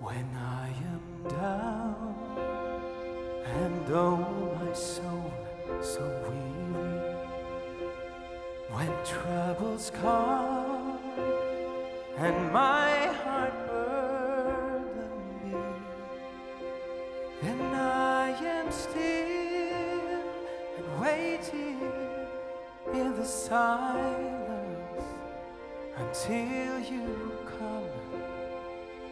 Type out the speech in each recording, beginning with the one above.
When I am down and oh my soul so weary, when troubles come and my heart burden me, then I am still and waiting in the silence until you come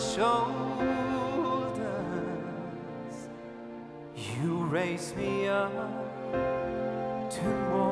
shoulders. You raise me up to more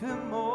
shoulders.